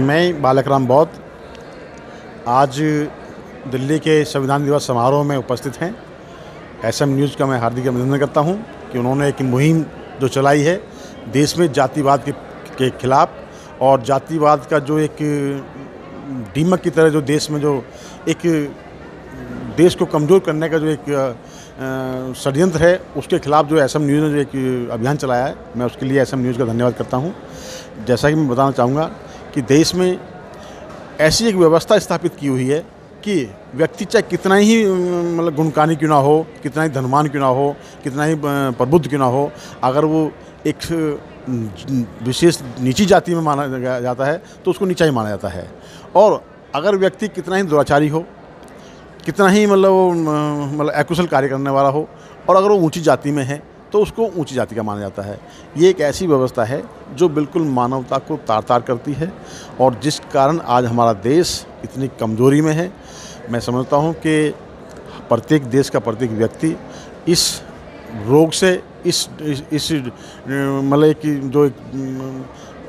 मैं बालक राम बौद्ध आज दिल्ली के संविधान दिवस समारोह में उपस्थित हैं। एसएम न्यूज़ का मैं हार्दिक अभिनंदन करता हूँ कि उन्होंने एक मुहिम जो चलाई है देश में जातिवाद के, के खिलाफ और जातिवाद का जो एक दीमक की तरह जो देश में जो एक देश को कमज़ोर करने का जो एक षडयंत्र है उसके खिलाफ जो एस एम न्यूज़ ने जो एक अभियान चलाया है मैं उसके लिए एस एम न्यूज़ का धन्यवाद करता हूँ। जैसा कि मैं बताना चाहूँगा कि देश में ऐसी एक व्यवस्था स्थापित की हुई है कि व्यक्ति चाहे कितना ही मतलब गुणकानी क्यों ना हो, कितना ही धनवान क्यों ना हो, कितना ही प्रबुद्ध क्यों ना हो, अगर वो एक विशेष नीची जाति में माना जाता है तो उसको नीचा ही माना जाता है। और अगर व्यक्ति कितना ही दुराचारी हो, कितना ही मतलब मतलब अकुशल कार्य करने वाला हो, और अगर वो ऊँची जाति में है तो उसको ऊँची जाति का माना जाता है। ये एक ऐसी व्यवस्था है जो बिल्कुल मानवता को तार तार करती है और जिस कारण आज हमारा देश इतनी कमज़ोरी में है, मैं समझता हूँ कि प्रत्येक देश का प्रत्येक व्यक्ति इस रोग से, इस इस इस मतलब कि जो एक,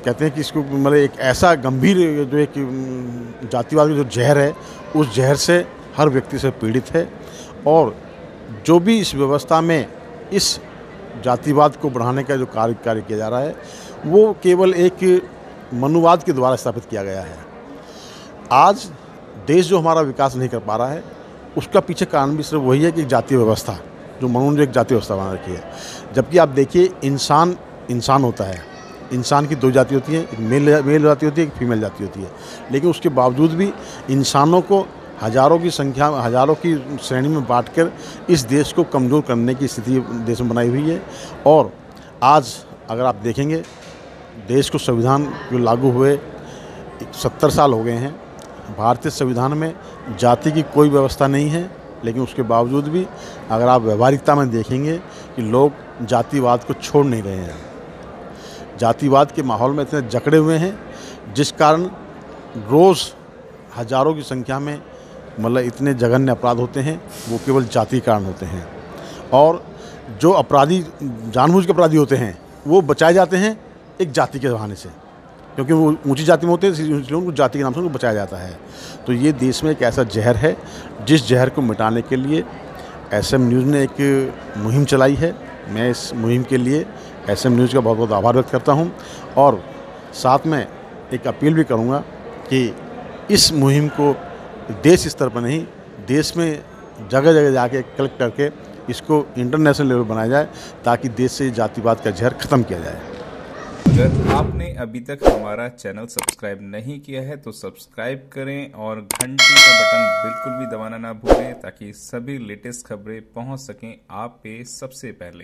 कहते हैं कि इसको मतलब एक ऐसा गंभीर जो एक जातिवाद का जो जहर है, उस जहर से हर व्यक्ति से पीड़ित है और जो भी इस व्यवस्था में इस जातिवाद को बढ़ाने का जो कार्य कार्य किया जा रहा है, वो केवल एक मनुवाद के द्वारा स्थापित किया गया है। आज देश जो हमारा विकास नहीं कर पा रहा है, उसका पीछे कारण भी सिर्फ़ वही है कि जातीय व्यवस्था, जो मनु ने एक जातीय व्यवस्था बना रखी है। जबकि आप देखिए, इंसान इंसान होता है। इंसान की दो जाति होती है, एक मेल मेल जाति होती है, एक फीमेल जाति होती है। लेकिन उसके बावजूद भी इंसानों को हज़ारों की संख्या, हज़ारों की श्रेणी में बांटकर इस देश को कमज़ोर करने की स्थिति देश में बनाई हुई है। और आज अगर आप देखेंगे, देश को संविधान जो लागू हुए, सत्तर साल हो गए हैं। भारतीय संविधान में जाति की कोई व्यवस्था नहीं है, लेकिन उसके बावजूद भी अगर आप व्यवहारिकता में देखेंगे कि लोग जातिवाद को छोड़ नहीं रहे हैं। जातिवाद के माहौल में इतने जकड़े हुए हैं, जिस कारण रोज़ हज़ारों की संख्या में मतलब इतने जघन्य अपराध होते हैं, वो केवल जाति कारण होते हैं। और जो अपराधी, जानबूझ के अपराधी होते हैं, वो बचाए जाते हैं एक जाति के बहाने से। क्योंकि वो ऊँची जाति में होते हैं, इसलिए उनको जाति के नाम से उनको बचाया जाता है। तो ये देश में एक ऐसा जहर है, जिस जहर को मिटाने के लिए एस एम न्यूज़ ने एक मुहिम चलाई है। मैं इस मुहिम के लिए एस एम न्यूज़ का बहुत बहुत आभार व्यक्त करता हूँ। और साथ में एक अपील भी करूँगा कि इस मुहिम को देश स्तर पर नहीं, देश में जगह जगह जाके कलेक्ट करके इसको इंटरनेशनल लेवल बनाया जाए ताकि देश से जातिवाद का जहर ख़त्म किया जाए। अगर आपने अभी तक हमारा चैनल सब्सक्राइब नहीं किया है तो सब्सक्राइब करें और घंटी का बटन बिल्कुल भी दबाना ना भूलें ताकि सभी लेटेस्ट खबरें पहुँच सकें आप पे सबसे पहले।